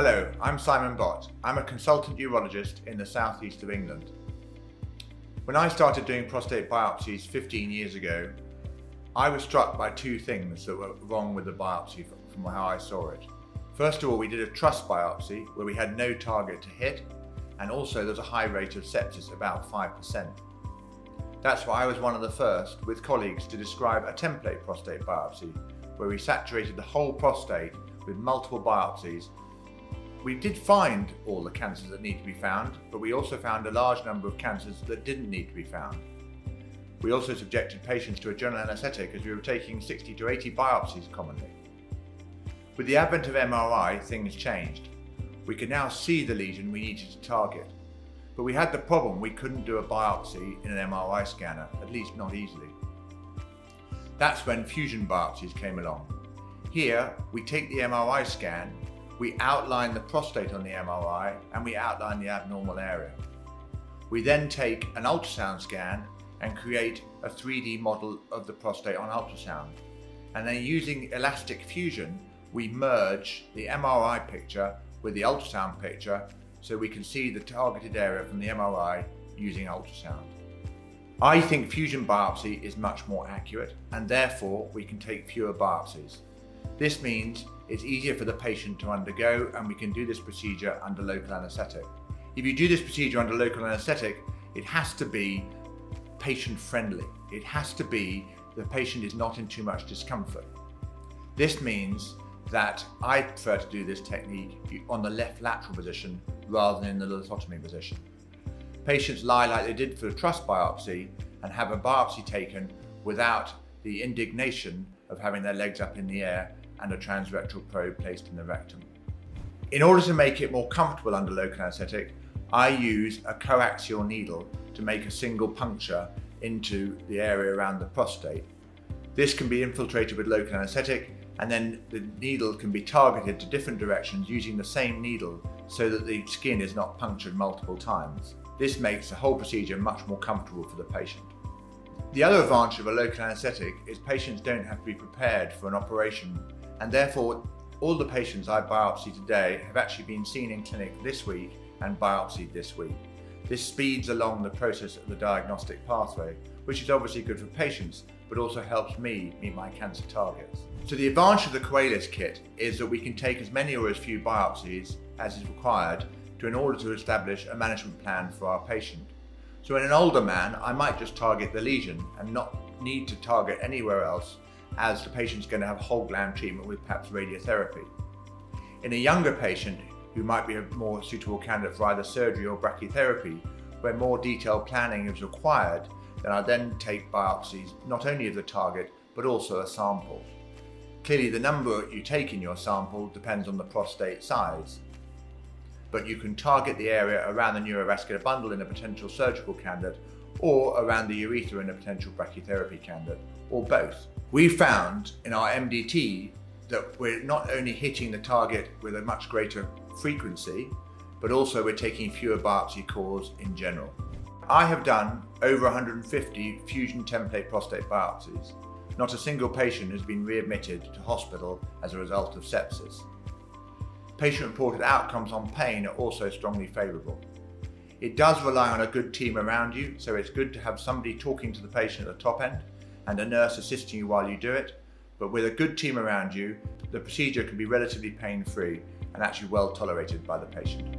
Hello, I'm Simon Bott. I'm a consultant urologist in the southeast of England. When I started doing prostate biopsies 15 years ago, I was struck by two things that were wrong with the biopsy from how I saw it. First of all, we did a TRUS biopsy where we had no target to hit, and also there's a high rate of sepsis, about 5%. That's why I was one of the first, with colleagues, to describe a template prostate biopsy, where we saturated the whole prostate with multiple biopsies. We did find all the cancers that need to be found, but we also found a large number of cancers that didn't need to be found. We also subjected patients to a general anaesthetic as we were taking 60 to 80 biopsies commonly. With the advent of MRI, things changed. We could now see the lesion we needed to target. But we had the problem we couldn't do a biopsy in an MRI scanner, at least not easily. That's when fusion biopsies came along. Here, we take the MRI scan, we outline the prostate on the MRI, and we outline the abnormal area. We then take an ultrasound scan and create a 3D model of the prostate on ultrasound. And then using elastic fusion, we merge the MRI picture with the ultrasound picture so we can see the targeted area from the MRI using ultrasound. I think fusion biopsy is much more accurate and therefore we can take fewer biopsies. This means it's easier for the patient to undergo and we can do this procedure under local anaesthetic. If you do this procedure under local anaesthetic, it has to be patient friendly. It has to be the patient is not in too much discomfort. This means that I prefer to do this technique on the left lateral position rather than in the lithotomy position. Patients lie like they did for a TRUS biopsy and have a biopsy taken without the indignation of having their legs up in the air and a transrectal probe placed in the rectum. In order to make it more comfortable under local anaesthetic, I use a coaxial needle to make a single puncture into the area around the prostate. This can be infiltrated with local anaesthetic and then the needle can be targeted to different directions using the same needle so that the skin is not punctured multiple times. This makes the whole procedure much more comfortable for the patient. The other advantage of a local anaesthetic is patients don't have to be prepared for an operation and therefore all the patients I biopsy today have actually been seen in clinic this week and biopsied this week. This speeds along the process of the diagnostic pathway, which is obviously good for patients, but also helps me meet my cancer targets. So the advantage of the KOELIS kit is that we can take as many or as few biopsies as is required to in order to establish a management plan for our patient. So in an older man, I might just target the lesion and not need to target anywhere else as the patient's going to have whole gland treatment with perhaps radiotherapy. In a younger patient who might be a more suitable candidate for either surgery or brachytherapy, where more detailed planning is required, then I then take biopsies not only of the target but also a sample. Clearly the number you take in your sample depends on the prostate size but you can target the area around the neurovascular bundle in a potential surgical candidate or around the urethra in a potential brachytherapy candidate, or both. We found in our MDT that we're not only hitting the target with a much greater frequency, but also we're taking fewer biopsy cores in general. I have done over 150 fusion template prostate biopsies. Not a single patient has been readmitted to hospital as a result of sepsis patient-reported outcomes on pain are also strongly favourable. It does rely on a good team around you, so it's good to have somebody talking to the patient at the top end and a nurse assisting you while you do it. But with a good team around you, the procedure can be relatively pain-free and actually well tolerated by the patient.